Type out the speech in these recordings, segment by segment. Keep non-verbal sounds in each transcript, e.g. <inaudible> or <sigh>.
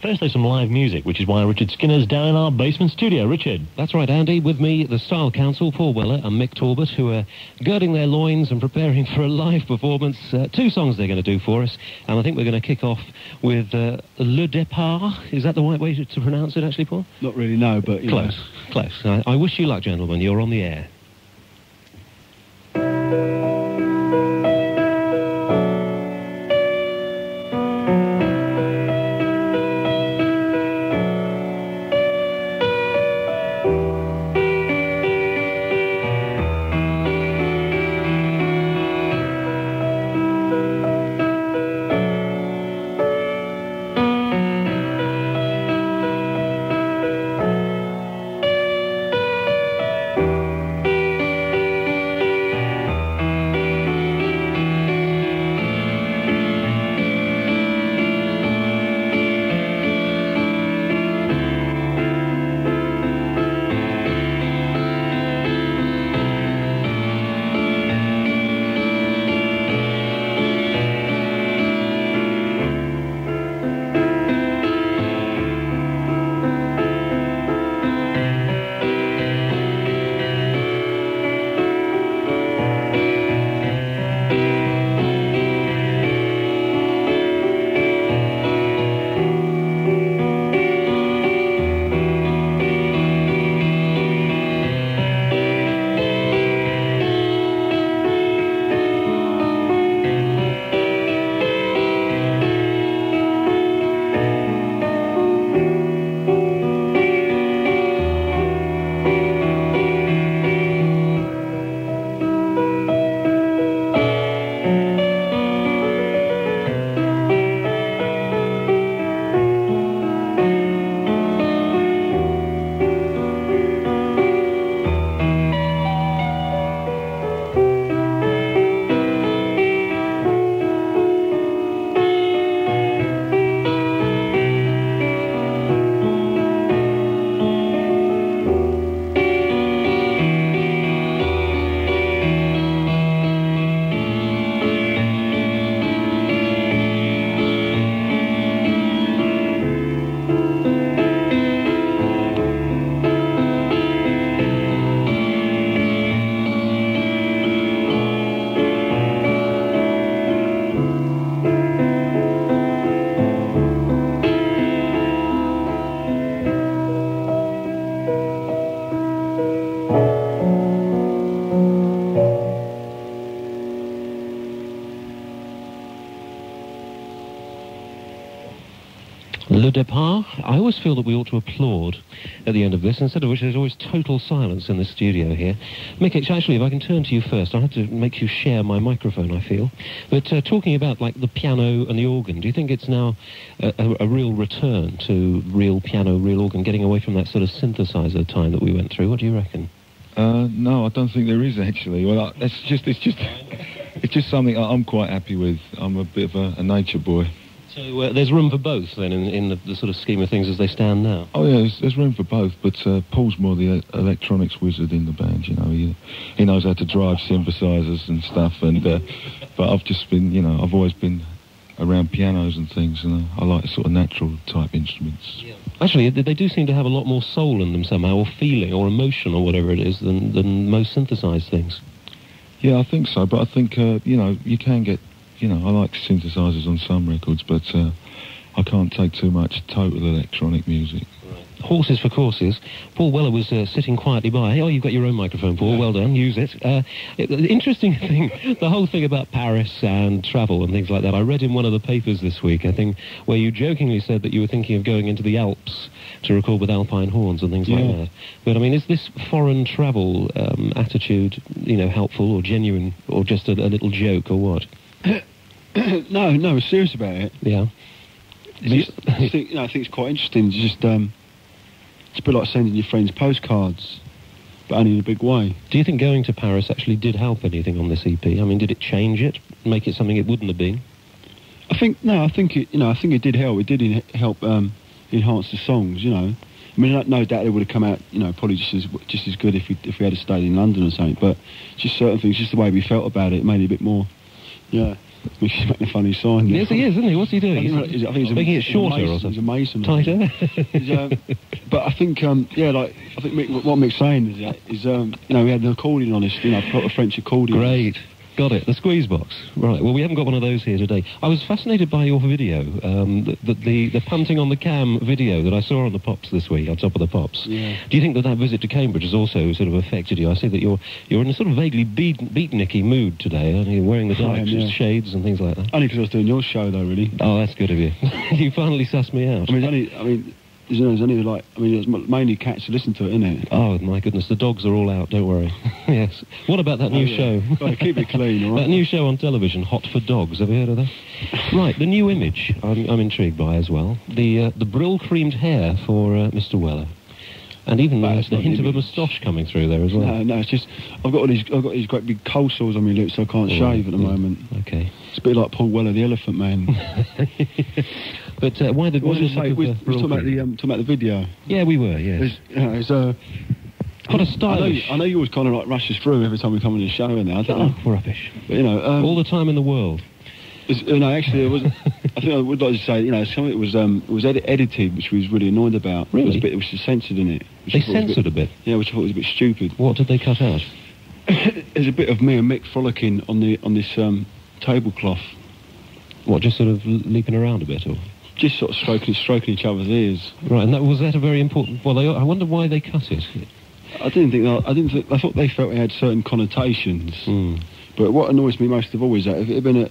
First, there's some live music, which is why Richard Skinner's down in our basement studio. Richard. That's right, Andy. With me, the Style Council, Paul Weller and Mick Talbot, who are girding their loins and preparing for a live performance. Uh, two songs they're going to do for us, and I think we're going to kick off with uh, Le Départ. Is that the right way to, to pronounce it, actually, Paul? Not really, no, but you Close, know. close. I, I wish you luck, gentlemen. You're on the air. Le Départ. I always feel that we ought to applaud at the end of this, instead of which there's always total silence in the studio here. Mick, actually, if I can turn to you first, I have to make you share my microphone, I feel. But uh, talking about, like, the piano and the organ, do you think it's now a, a, a real return to real piano, real organ, getting away from that sort of synthesizer time that we went through? What do you reckon? Uh, no, I don't think there is actually. Well, it's just, it's just, it's just something I'm quite happy with. I'm a bit of a, a nature boy. So uh, there's room for both, then, in, in the, the sort of scheme of things as they stand now? Oh yeah, there's, there's room for both, but uh, Paul's more the uh, electronics wizard in the band. You know, he, he knows how to drive synthesizers and stuff. And uh, <laughs> but I've just been, you know, I've always been around pianos and things, and uh, I like sort of natural type instruments. Actually, they they do seem to have a lot more soul in them somehow, or feeling, or emotion, or whatever it is, than, than most synthesized things. Yeah, I think so. But I think uh, you know you can get, you know, I like synthesizers on some records, but uh, I can't take too much total electronic music. Horses for courses. Paul Weller was uh, sitting quietly by. Oh, you've got your own microphone, Paul. Well done. Use it. Uh, it- interesting <laughs> thing, the whole thing about Paris and travel and things like that. I read in one of the papers this week, I think, where you jokingly said that you were thinking of going into the Alps to record with alpine horns and things Yeah. like that. But I mean, is this foreign travel um, attitude, you know, helpful or genuine, or just a, a little joke, or what? <coughs> no, no, we're serious about it. Yeah. It's I think, you know, I think it's quite interesting. Just, um, it's a bit like sending your friends postcards, but only in a big way. Do you think going to Paris actually did help anything on this EP? I mean, did it change it, make it something it wouldn't have been? I think no, I think it, you know, I think it did help. It did en- help um, enhance the songs. You know, I mean, no, no doubt it would have come out, you know, probably just as just as good if we if we had stayed in London or something. But just certain things, just the way we felt about it, made it a bit more. Yeah, Which is making a funny sign. Yes, he is, isn't he? What's he I doing? think, he's, I think he's a, making it a shorter or something. He's a mason. Tighter? Um, <laughs> but I think, um, yeah, like I think Mick, what Mick's saying is, that- is um, you know, we had the accordion on us, you know, proper French accordion. Great. Got it. The squeeze box. Right. Well, we haven't got one of those here today. I was fascinated by your video, um, the, the, the, the punting on the cam video that I saw on the Pops this week, on top of the Pops. Yeah. Do you think that that visit to Cambridge has also sort of affected you? I see that you're you're in a sort of vaguely beat, beatniky mood today, and you're wearing the dark am, yeah. shades and things like that. Only because I was doing your show, though, really. Oh, that's good of you. <laughs> you finally sussed me out. I mean, only, I mean, you know, there's only like, I mean, it's mainly cats who listen to it, isn't it? Oh my goodness, the dogs are all out. Don't worry. <laughs> yes. What about that new Oh, yeah. show? Well, keep it clean, <laughs> all right? That new show on television, Hot for Dogs. Have you heard of that? right, the new image. I'm, I'm intrigued by as well. The uh, the Brylcreemed hair for uh, Mr. Weller, and even the, the hint of a moustache coming through there as well. No, no, it's just I've got all these I've got these great big coal sores on my lips, so I can't Right, shave at the yeah. moment. Okay. It's a bit like Paul Weller, the Elephant Man. <laughs> But uh, why did What why was the I We of, was uh, brill talking about the um, talking about the video. Yeah, we were. Yes. It's, you know, it's uh, Quite a I know, stylish. you, I know you always kind of like rush us through every time we come on the show, and I don't know, Oh, rubbish. but you know, um, All the time in the world. You know, actually, it was. <laughs> I think I would like to say, you know, some of it was um, it was edi- edited, which we was really annoyed about. It was Really? a bit, it was censored in it. They I thought was censored a bit. Yeah, which I thought was a bit stupid. What did they cut out? <coughs> There's a bit of me and Mick frolicking on the on this um, tablecloth, What, just sort of leaping around a bit, or? Just sort of stroking stroking each other's ears. Right, and that was that a very important. Well, they, I wonder why they cut it. I didn't think that. I didn't think. I thought they felt it had certain connotations. Hmm. But what annoys me most of all is that if it had been a,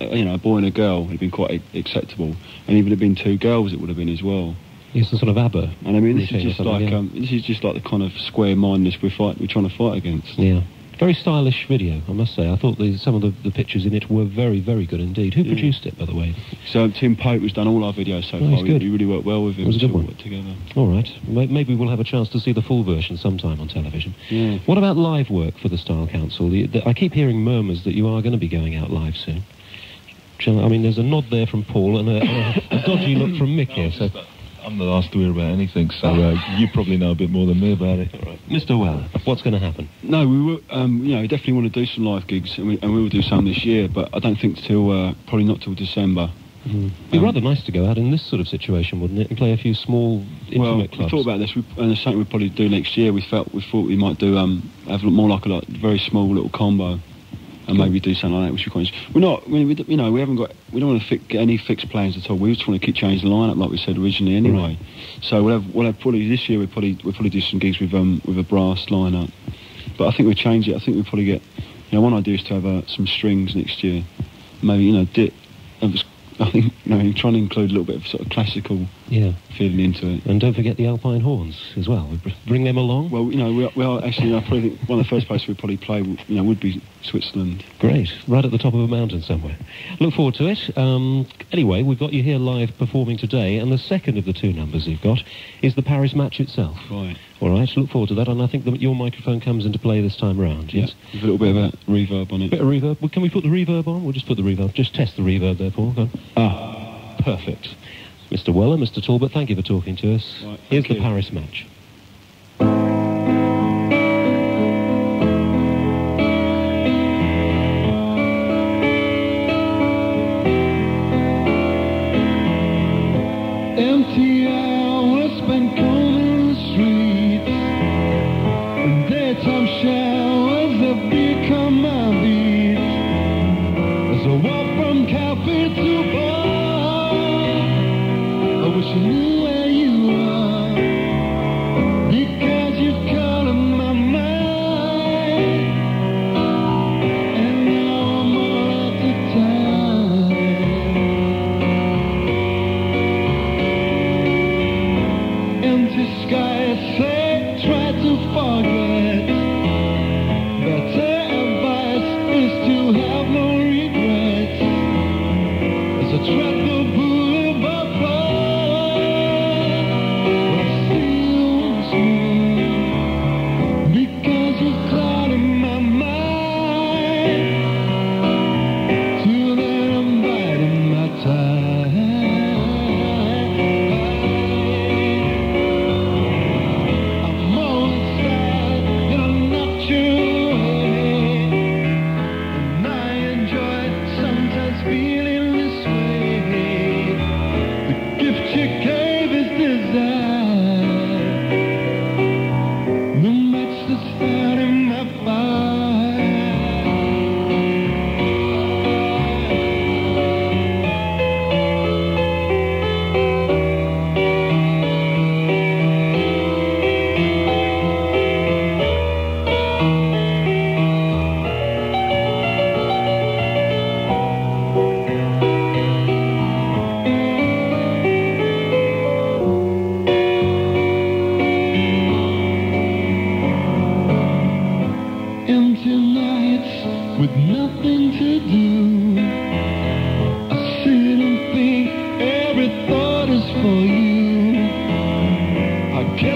a you know, a boy and a girl, it'd been quite acceptable. And even if it had been two girls, it would have been as well. It's a sort of ABBA. And I mean, this is just like yeah. um, this is just like the kind of square mindedness we're fight, we're trying to fight against. Yeah. Very stylish video, I must say. I thought the, some of the, the pictures in it were very, very good indeed. Who Yeah. produced it, by the way? So Tim Pope has done all our videos so Oh, far. he's We, good. we really worked well with him. It was a good one. together. All right. Maybe we'll have a chance to see the full version sometime on television. Yeah. What about live work for the Style Council? The, the, I keep hearing murmurs that you are going to be going out live soon. Shall- I mean, there's a nod there from Paul and a, a, a dodgy look from Mick here. So, I'm the last to hear about anything, so uh, you probably know a bit more than me about it. Mr. Weller, what's going to happen? No, we will, um, you know, we definitely want to do some live gigs, and we, and we will do some this year. But I don't think till uh, probably not till December. It'd be Um, rather nice to go out in this sort of situation, wouldn't it? And play a few small, intimate well, we clubs. thought about this, we, and it's something we'd probably do next year. We felt we thought we might do um, have more like a like, very small little combo, and maybe do something like that. Which we quite. We're not. I mean, we, you know, we haven't got. We don't want to fi- get any fixed plans at all. We just want to keep changing the lineup, like we said originally, anyway. So we'll have. We'll have probably this year. We will probably we'll probably do some gigs with um with a brass lineup. But I think we'll change it. I think we'll probably get. You know, one idea is to have uh, some strings next year. Maybe you know, dip. I think you know, trying to include a little bit of sort of classical Yeah. feeling into it. And don't forget the Alpine horns as well. We Bring them along. Well, you know, we are, we are actually. I probably think one of the first places we'd probably play, you know, would be Switzerland. Great. Right at the top of a mountain somewhere. Look forward to it. Um, anyway, we've got you here live performing today, and the second of the two numbers you've got is the Paris match itself. Right. All right, look forward to that, and I think that your microphone comes into play this time round, yes? A little bit of a reverb on it. A bit of reverb. Well, can we put the reverb on? We'll just put the reverb. Just test the reverb there, Paul. Ah. Perfect. Mr. Weller, Mr. Talbot, thank you for talking to us. Right, Here's thank the. Paris match. I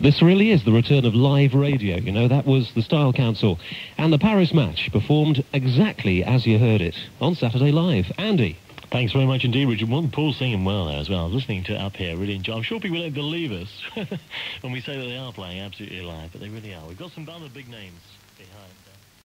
This really is the return of live radio. You know, that was the Style Council and the Paris match performed exactly as you heard it on Saturday Live. Andy. Thanks very much indeed, Richard. One, Paul's singing well there as well. Listening to it up here, really enjoy. I'm sure people don't believe us <laughs> when we say that they are playing absolutely live, but they really are. We've got some other big names behind.